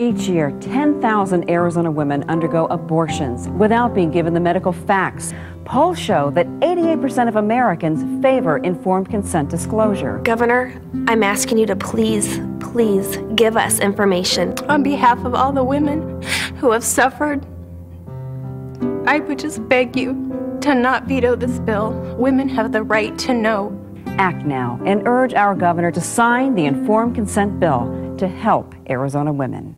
Each year, 10,000 Arizona women undergo abortions without being given the medical facts. Polls show that 88% of Americans favor informed consent disclosure. Governor, I'm asking you to please, please give us information. On behalf of all the women who have suffered, I would just beg you to not veto this bill. Women have the right to know. Act now and urge our governor to sign the informed consent bill to help Arizona women.